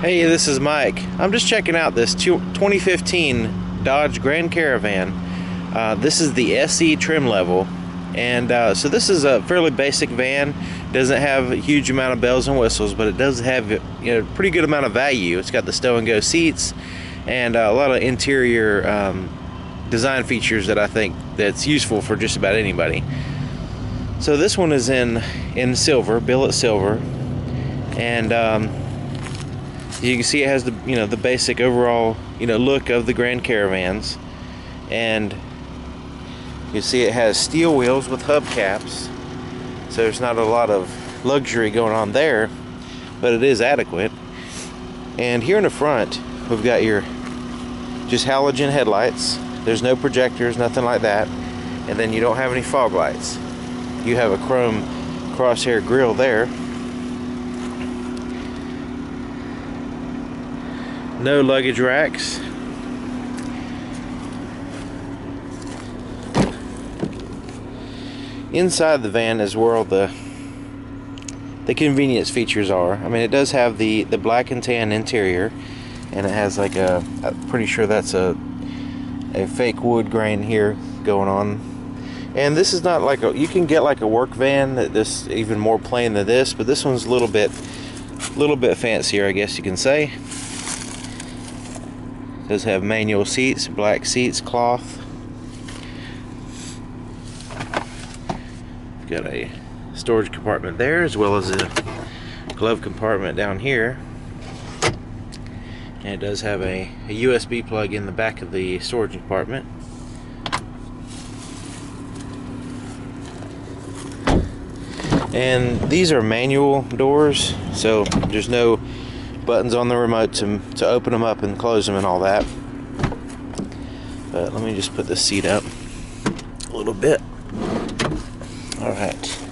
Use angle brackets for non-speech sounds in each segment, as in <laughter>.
Hey, this is Mike. I'm just checking out this 2015 Dodge Grand Caravan. Uh, this is the SE trim level, and uh, so this is a fairly basic van. Doesn't have a huge amount of bells and whistles, but it does have you know pretty good amount of value. It's got the stow and go seats and uh, a lot of interior um, design features that I think that's useful for just about anybody. So this one is in in silver, billet silver, and um, you can see it has the you know the basic overall you know look of the Grand Caravans, and you see it has steel wheels with hubcaps, so there's not a lot of luxury going on there, but it is adequate. And here in the front, we've got your just halogen headlights. There's no projectors, nothing like that, and then you don't have any fog lights. You have a chrome crosshair grille there no luggage racks. Inside the van is where all the the convenience features are. I mean it does have the the black and tan interior and it has like a I'm pretty sure that's a a fake wood grain here going on. And this is not like a you can get like a work van that this even more plain than this but this one's a little bit a little bit fancier I guess you can say does have manual seats, black seats, cloth. Got a storage compartment there as well as a glove compartment down here. And it does have a, a USB plug in the back of the storage compartment. And these are manual doors, so there's no buttons on the remote to, to open them up and close them and all that. But let me just put the seat up a little bit. Alright.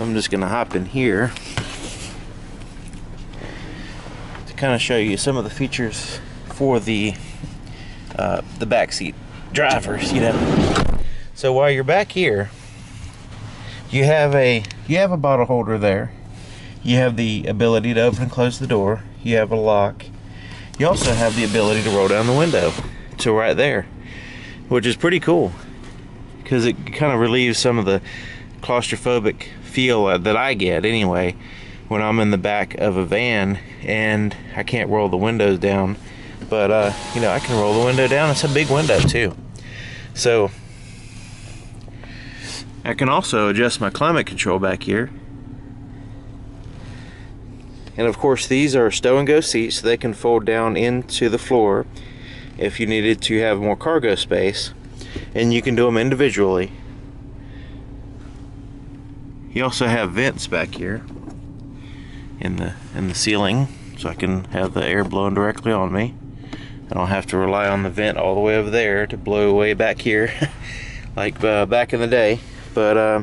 I'm just going to hop in here to kind of show you some of the features for the uh, the back seat drivers, you know. So while you're back here, you have a you have a bottle holder there you have the ability to open and close the door. You have a lock. You also have the ability to roll down the window to right there, which is pretty cool because it kind of relieves some of the claustrophobic feel that I get anyway when I'm in the back of a van and I can't roll the windows down. But, uh, you know, I can roll the window down. It's a big window, too. So, I can also adjust my climate control back here and of course these are stow and go seats so they can fold down into the floor if you needed to have more cargo space and you can do them individually. You also have vents back here in the in the ceiling so I can have the air blowing directly on me. I don't have to rely on the vent all the way over there to blow away back here <laughs> like uh, back in the day. But uh,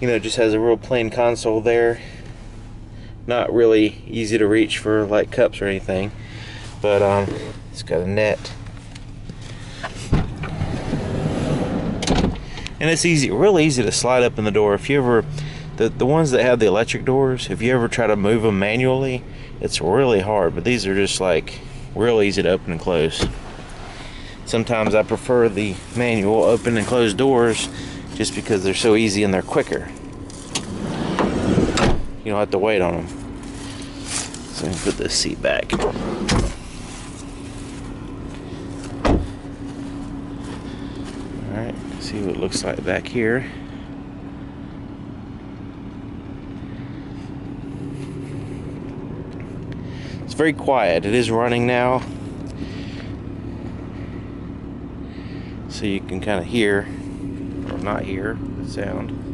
you know just has a real plain console there not really easy to reach for like cups or anything but um, it's got a net. And it's easy real easy to slide up in the door. If you ever the, the ones that have the electric doors if you ever try to move them manually it's really hard but these are just like real easy to open and close. Sometimes I prefer the manual open and close doors just because they're so easy and they're quicker you don't have to wait on them. So let me put this seat back. Alright, see what it looks like back here. It's very quiet. It is running now. So you can kind of hear, or not hear, the sound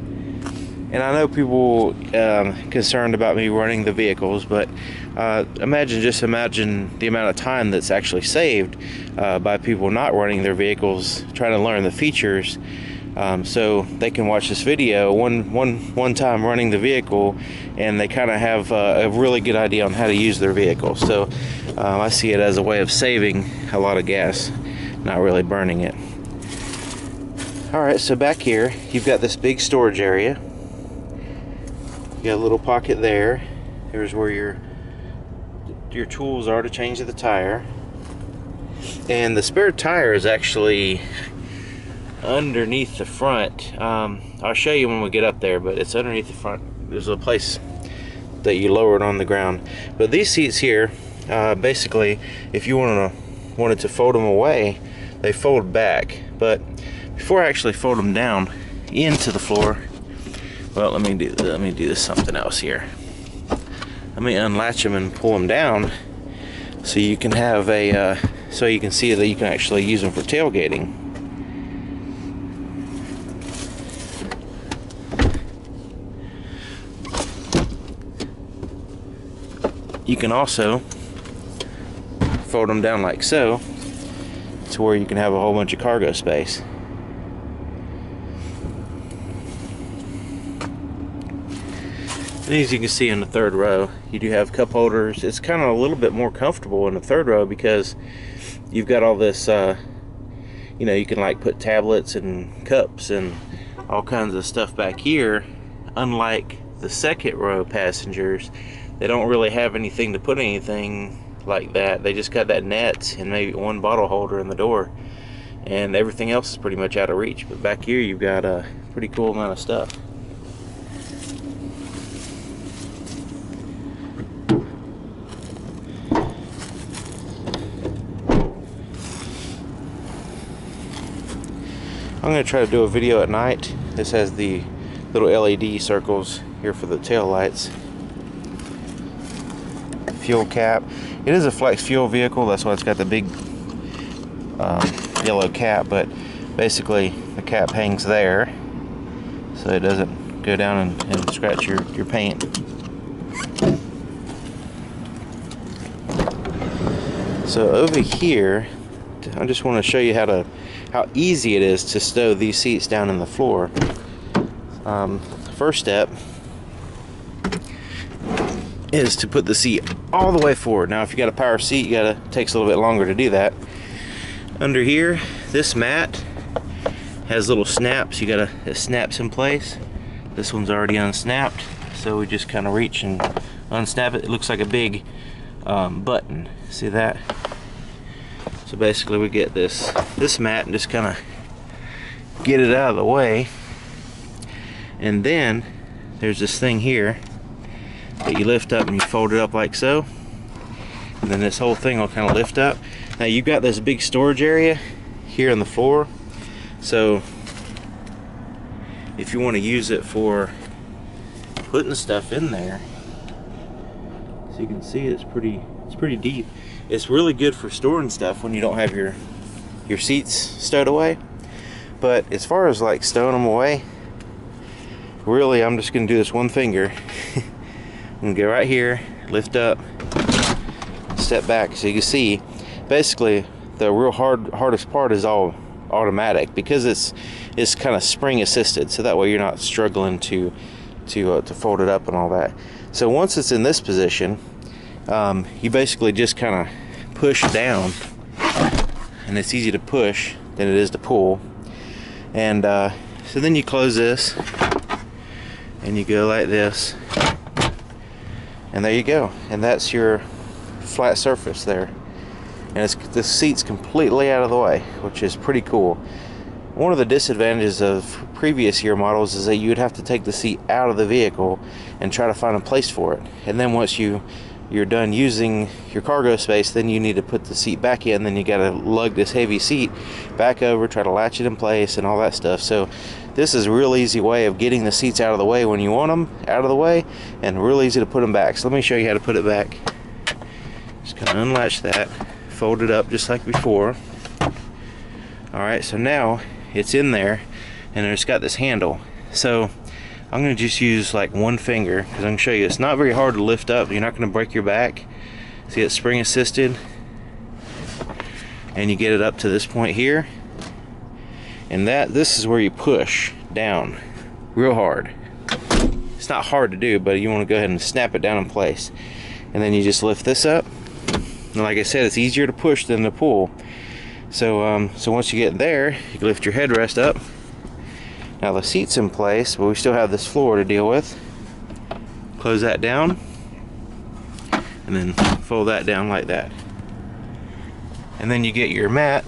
and I know people um, concerned about me running the vehicles, but uh, imagine just imagine the amount of time that's actually saved uh, by people not running their vehicles, trying to learn the features. Um, so they can watch this video one, one, one time running the vehicle and they kind of have uh, a really good idea on how to use their vehicle. So um, I see it as a way of saving a lot of gas, not really burning it. Alright, so back here, you've got this big storage area got a little pocket there. Here's where your your tools are to change the tire. And the spare tire is actually underneath the front. Um, I'll show you when we get up there, but it's underneath the front. There's a place that you lower it on the ground. But these seats here, uh, basically, if you want to wanted to fold them away, they fold back. But before I actually fold them down into the floor, well, let me do let me do something else here. Let me unlatch them and pull them down, so you can have a uh, so you can see that you can actually use them for tailgating. You can also fold them down like so to where you can have a whole bunch of cargo space. And as you can see in the third row, you do have cup holders. It's kind of a little bit more comfortable in the third row because you've got all this, uh, you know, you can like put tablets and cups and all kinds of stuff back here. Unlike the second row passengers, they don't really have anything to put anything like that. They just got that net and maybe one bottle holder in the door and everything else is pretty much out of reach. But back here you've got a pretty cool amount of stuff. I'm going to try to do a video at night. This has the little LED circles here for the tail lights. Fuel cap. It is a flex fuel vehicle, that's why it's got the big um, yellow cap, but basically the cap hangs there so it doesn't go down and, and scratch your, your paint. So over here, I just want to show you how to how easy it is to stow these seats down in the floor. Um, first step is to put the seat all the way forward. Now if you got a power seat, you gotta takes a little bit longer to do that. Under here, this mat has little snaps. You gotta it snaps in place. This one's already unsnapped, so we just kind of reach and unsnap it. It looks like a big um, button. See that? So basically, we get this this mat and just kind of get it out of the way, and then there's this thing here that you lift up and you fold it up like so. And then this whole thing will kind of lift up. Now you've got this big storage area here on the floor. So if you want to use it for putting stuff in there so you can see it's pretty it's pretty deep it's really good for storing stuff when you don't have your your seats stowed away but as far as like stowing them away really I'm just gonna do this one finger <laughs> I'm gonna go right here, lift up, step back. So you can see, basically, the real hard hardest part is all automatic because it's it's kind of spring assisted. So that way you're not struggling to to uh, to fold it up and all that. So once it's in this position, um, you basically just kind of push down, and it's easy to push than it is to pull. And uh, so then you close this, and you go like this and there you go. And that's your flat surface there. And it's the seat's completely out of the way which is pretty cool. One of the disadvantages of previous year models is that you would have to take the seat out of the vehicle and try to find a place for it. And then once you you're done using your cargo space then you need to put the seat back in then you got to lug this heavy seat back over try to latch it in place and all that stuff so this is a real easy way of getting the seats out of the way when you want them out of the way and real easy to put them back. So let me show you how to put it back. Just kind of unlatch that, fold it up just like before. Alright, so now it's in there and it's got this handle. So I'm going to just use like one finger because I'm going to show you. It's not very hard to lift up. You're not going to break your back. See it's spring assisted. And you get it up to this point here. And that this is where you push down real hard. It's not hard to do but you want to go ahead and snap it down in place. And then you just lift this up. And like I said it's easier to push than to pull. So um, so once you get there you lift your headrest up now the seat's in place but we still have this floor to deal with. Close that down and then fold that down like that. And then you get your mat.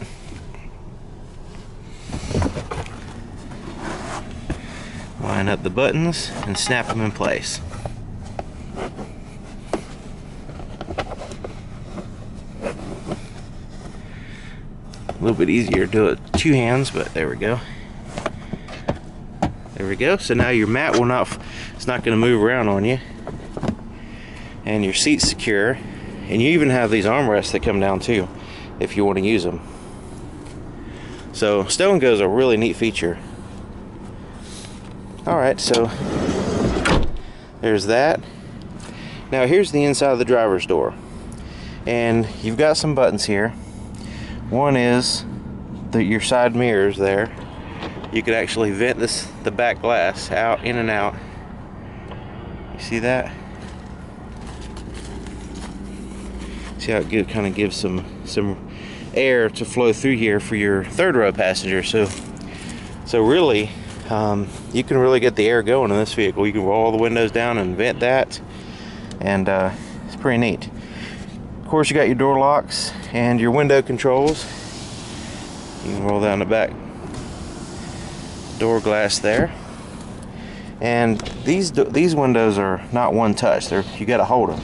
Line up the buttons and snap them in place. A little bit easier to do it two hands but there we go we go. So now your mat will not it's not going to move around on you. And your seat's secure. And you even have these armrests that come down too if you want to use them so stow and go is a really neat feature. All right so there's that. Now here's the inside of the driver's door. And you've got some buttons here. One is the, your side mirrors there. You could actually vent this the back glass out, in and out. You see that? See how it kind of gives some some air to flow through here for your third row passenger. So, so really, um, you can really get the air going in this vehicle. You can roll all the windows down and vent that, and uh, it's pretty neat. Of course, you got your door locks and your window controls. You can roll down the back door glass there. And these these windows are not one touch. They're you got to hold them.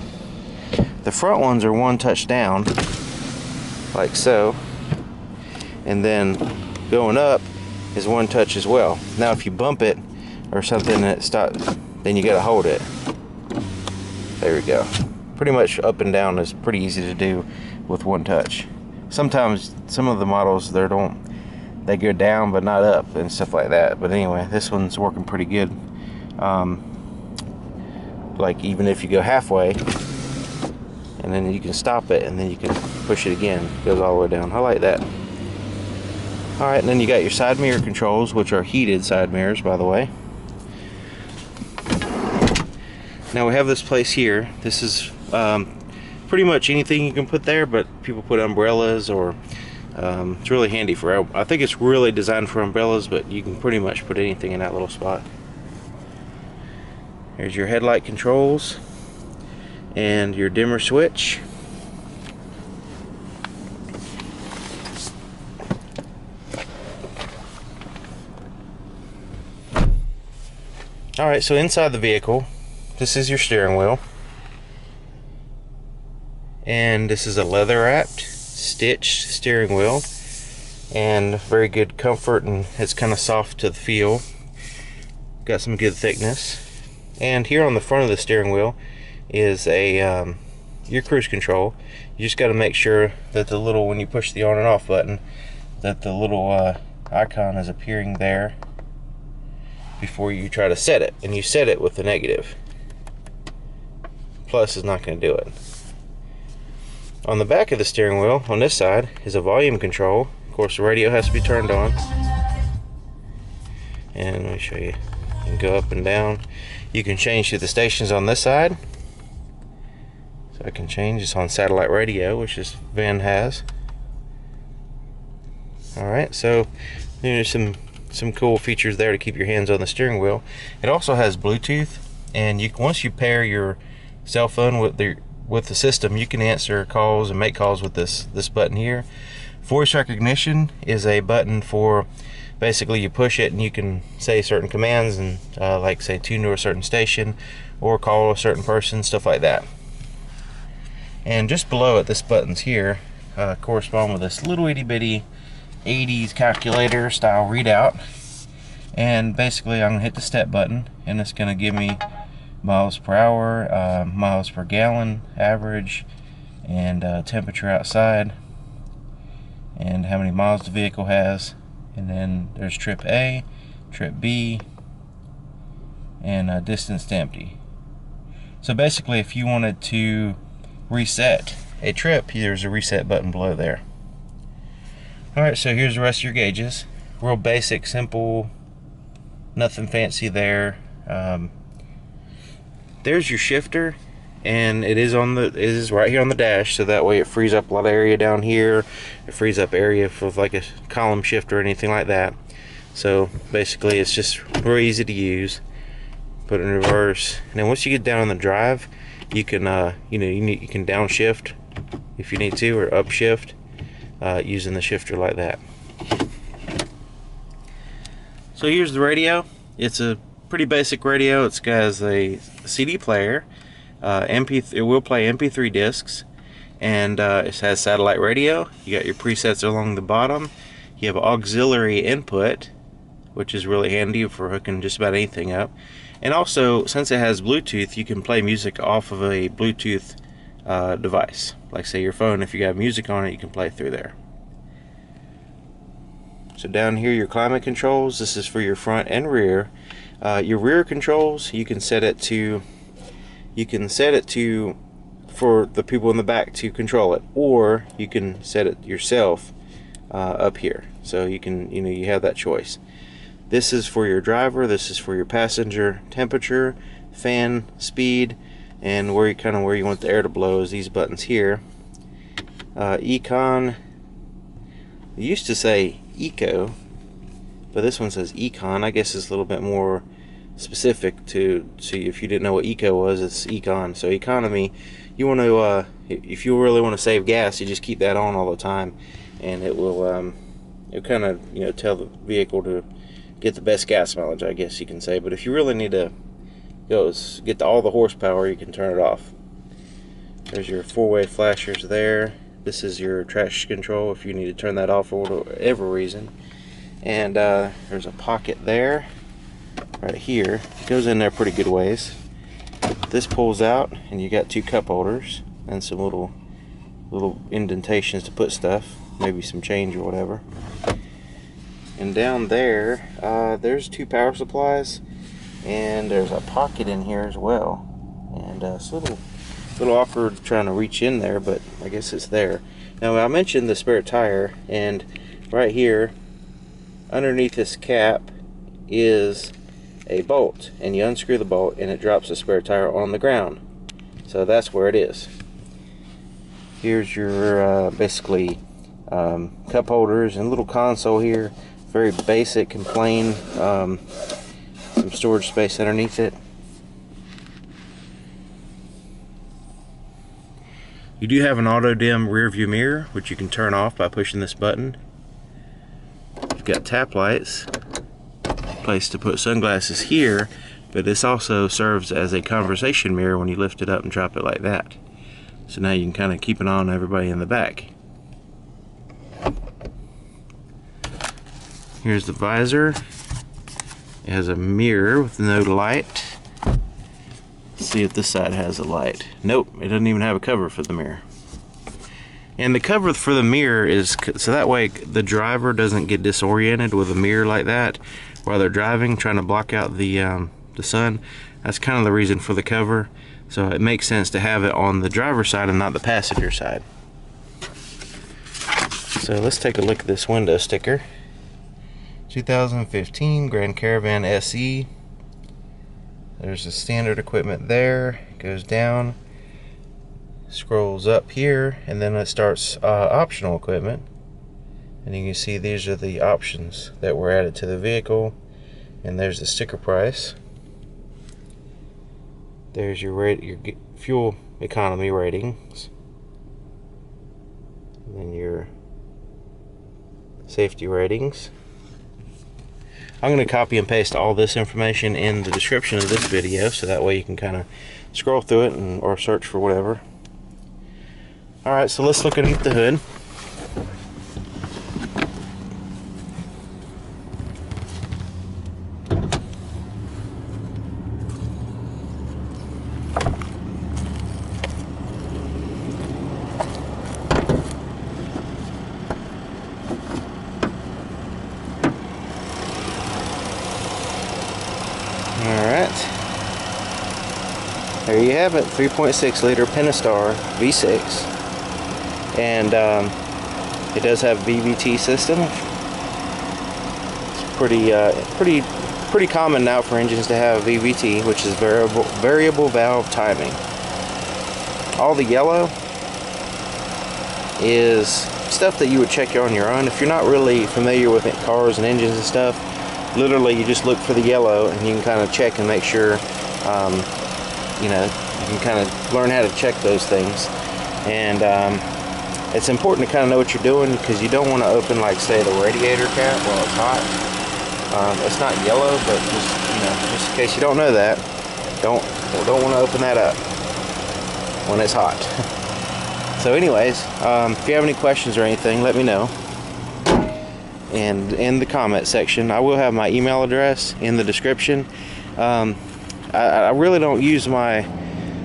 The front ones are one touch down, like so. And then going up is one touch as well. Now, if you bump it or something that stops, then you got to hold it. There we go pretty much up and down is pretty easy to do with one touch. Sometimes some of the models they don't they go down but not up and stuff like that. But anyway, this one's working pretty good. Um, like even if you go halfway and then you can stop it and then you can push it again. It goes all the way down. I like that. All right and then you got your side mirror controls which are heated side mirrors by the way. Now we have this place here. This is um, pretty much anything you can put there, but people put umbrellas or um, it's really handy for, I think it's really designed for umbrellas, but you can pretty much put anything in that little spot. Here's your headlight controls and your dimmer switch. Alright, so inside the vehicle, this is your steering wheel and this is a leather wrapped stitched steering wheel and very good comfort and it's kind of soft to the feel. Got some good thickness. And here on the front of the steering wheel is a um, your cruise control. You just got to make sure that the little when you push the on and off button that the little uh, icon is appearing there before you try to set it and you set it with the negative. Plus is not going to do it on the back of the steering wheel, on this side, is a volume control. Of course, the radio has to be turned on. And let me show you. You can go up and down. You can change to the stations on this side. So I can change. It's on satellite radio, which this van has. Alright, so there's some some cool features there to keep your hands on the steering wheel. It also has Bluetooth, and you once you pair your cell phone with the with the system, you can answer calls and make calls with this this button here. Voice recognition is a button for basically you push it and you can say certain commands and uh, like say tune to a certain station or call a certain person, stuff like that. And just below it, this button's here uh, correspond with this little itty bitty 80s calculator style readout. And basically, I'm gonna hit the step button and it's gonna give me miles per hour, uh, miles per gallon average, and uh, temperature outside, and how many miles the vehicle has. And then there's trip A, trip B, and uh, distance to empty. So basically, if you wanted to reset a trip, there's a reset button below there. Alright, so here's the rest of your gauges. Real basic, simple, nothing fancy there. Um, there's your shifter and it is on the it is right here on the dash so that way it frees up a lot of area down here it frees up area for like a column shift or anything like that so basically it's just very easy to use put it in reverse and then once you get down on the drive You can, uh, you know, you, need, you can downshift if you need to, or upshift uh, using the shifter like that. So here's the radio. It's a pretty basic radio. It's got a CD player. Uh, MP it will play MP3 discs, and uh, it has satellite radio. You got your presets along the bottom. You have auxiliary input, which is really handy for hooking just about anything up. And also, since it has Bluetooth, you can play music off of a Bluetooth uh, device. Like say your phone, if you got music on it, you can play through there. So down here, your climate controls. This is for your front and rear. Uh, your rear controls, you can set it to, you can set it to, for the people in the back to control it, or you can set it yourself uh, up here. So you can, you know, you have that choice. This is for your driver. This is for your passenger temperature, fan speed, and where you kind of where you want the air to blow is these buttons here. Uh, Econ. Used to say Eco, but this one says Econ. I guess it's a little bit more specific to see if you didn't know what Eco was, it's Econ. So economy, you want to uh, if you really want to save gas, you just keep that on all the time, and it will um, it kind of you know tell the vehicle to get the best gas mileage, I guess you can say. But if you really need to go get to all the horsepower, you can turn it off. There's your four-way flashers there. This is your traction control if you need to turn that off for whatever reason. And uh, there's a pocket there, right here. It goes in there pretty good ways. This pulls out, and you got two cup holders and some little little indentations to put stuff, maybe some change or whatever. And down there, uh, there's two power supplies, and there's a pocket in here as well. And uh, it's a little little awkward trying to reach in there, but I guess it's there. Now I mentioned the spare tire, and right here, underneath this cap, is a bolt. And you unscrew the bolt, and it drops the spare tire on the ground. So that's where it is. Here's your uh, basically um, cup holders and little console here. Very basic and plain. Um, some storage space underneath it. You do have an auto dim rear view mirror, which you can turn off by pushing this button. You've got tap lights, place to put sunglasses here, but this also serves as a conversation mirror when you lift it up and drop it like that. So now you can kind of keep an eye on everybody in the back. Here's the visor. It has a mirror with no light see if this side has a light. Nope, it doesn't even have a cover for the mirror. And the cover for the mirror is so that way the driver doesn't get disoriented with a mirror like that while they're driving, trying to block out the um, the sun. That's kind of the reason for the cover. So it makes sense to have it on the driver's side and not the passenger side. So let's take a look at this window sticker. 2015 Grand Caravan SE there's the standard equipment there, goes down, scrolls up here, and then it starts uh, optional equipment. And you can see these are the options that were added to the vehicle. And there's the sticker price. There's your rate, your fuel economy ratings. And then your safety ratings. I'm going to copy and paste all this information in the description of this video so that way you can kind of scroll through it and, or search for whatever. Alright, so let's look underneath the hood. Alright. There you have it 3.6 liter Pentastar V6 and um, it does have VVT system. It's pretty uh, pretty pretty common now for engines to have VVT which is variable variable valve timing. All the yellow is stuff that you would check on your own. If you're not really familiar with cars and engines and stuff literally you just look for the yellow and you can kind of check and make sure um, you know you can kind of learn how to check those things. And um, it's important to kind of know what you're doing because you don't want to open like say the radiator cap while it's hot. Um, it's not yellow but just you know just in case you don't know that don't don't want to open that up when it's hot. <laughs> So anyways um, if you have any questions or anything let me know. And in the comment section I will have my email address in the description. Um, I, I, really don't use my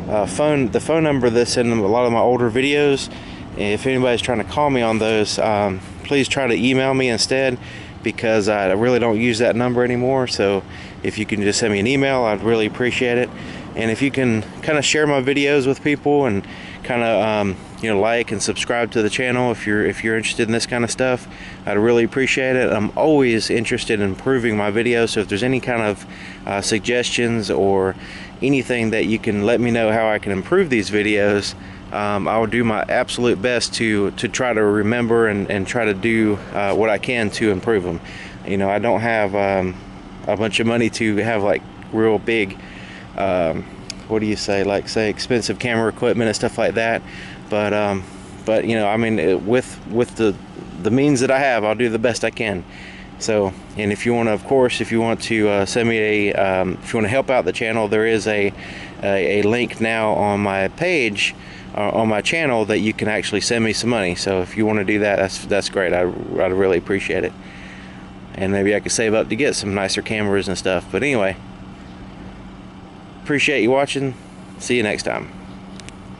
uh, phone the phone number that's in a lot of my older videos if anybody's trying to call me on those um, please try to email me instead because I really don't use that number anymore. So if you can just send me an email I'd really appreciate it. And if you can kind of share my videos with people and kind of um, you know like and subscribe to the channel if you're if you're interested in this kind of stuff I'd really appreciate it. I'm always interested in improving my videos so if there's any kind of uh, suggestions or anything that you can let me know how I can improve these videos um, I will do my absolute best to to try to remember and, and try to do uh, what I can to improve them you know I don't have um, a bunch of money to have like real big um, what do you say like say expensive camera equipment and stuff like that. But um, but you know I mean it, with with the the means that I have I'll do the best I can. So and if you want to of course if you want to uh, send me a um, if you want to help out the channel there is a a, a link now on my page uh, on my channel that you can actually send me some money. So if you want to do that that's that's great. I, I'd really appreciate it. And maybe I could save up to get some nicer cameras and stuff. But anyway appreciate you watching. See you next time